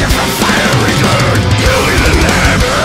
If a fire return, killing the never